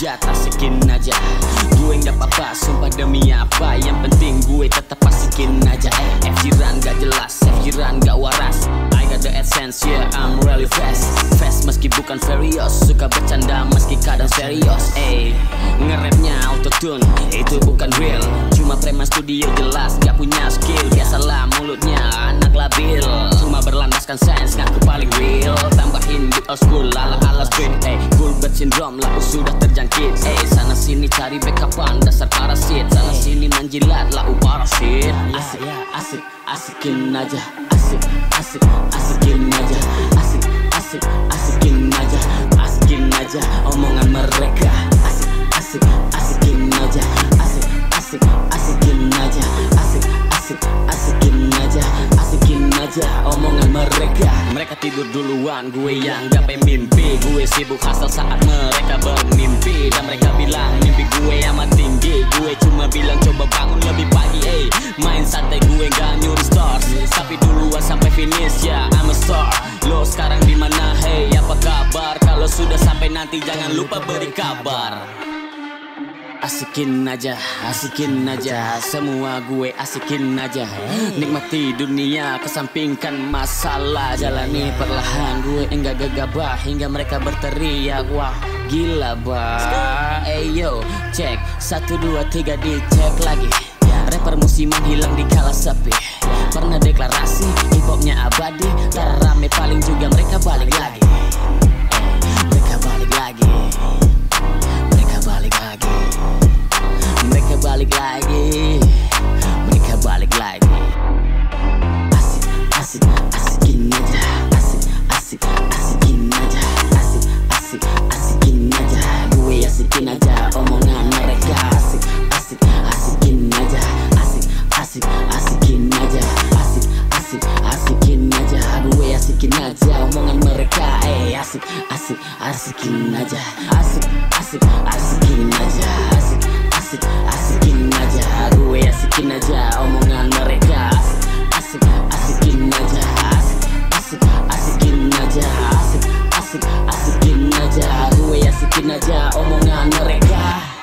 hujat asikin aja. Gue nggak apa-apa sumpah demi apa? Yang penting gue tetap asikin aja. Eh F-Jiran gak jelas F-Jiran gak waras. I got the essence yeah I'm really fast. Fast meski bukan serius Suka bercanda meski kadang serius. Eh ngerapnya autotune Itu bukan real Cuma preman studio jelas gak punya skill. Biasalah mulutnya anak labil. Cuma berlandaskan sains ngaku paling real Tambahin beat old school ala ala street Eh Gulbert syndrome lah sudah terjangkit. Eh sana sini cari backupan dasar parasit. Sana sini menjilat lah parasit. Asik asik asikin aja. Asik asik asikin aja. Asik asik asikin aja. Asikin aja omongan mereka. Asik asik asikin aja. Asik asik asikin aja. Asik asik asikin aja Asikin aja omongan mereka. Mereka tidur duluan gue yang gapai mimpi. Gue sibuk hasil saat mereka bermimpi. Dan mereka bilang mimpi gue amat tinggi. Gue cuma bilang coba bangun lebih pagi eh Main santai gue gak nyuri stars. Tapi duluan sampai finish ya I'm a star. Lo sekarang di mana hey? Apa kabar? Kalau sudah sampai nanti jangan lupa beri kabar Asikin aja, asikin aja. Semua gue asikin aja. Nikmati dunia, kesampingkan masalah. Jalani perlahan, gue enggak gegabah. Hingga mereka berteriak, wah gila bah Eh yo, cek, satu dua tiga dicek lagi. Rapper musiman hilang di kala sepi. Pernah deklarasi, hip hopnya abadi. Terame paling juga mereka balik lagi asikin aja omongan mereka eh asik asik asikin aja asik asik asikin aja asik asik asikin aja gue asikin aja omongan mereka asik asik asikin aja asik asik asikin aja asik asik asikin aja gue asikin aja omongan mereka.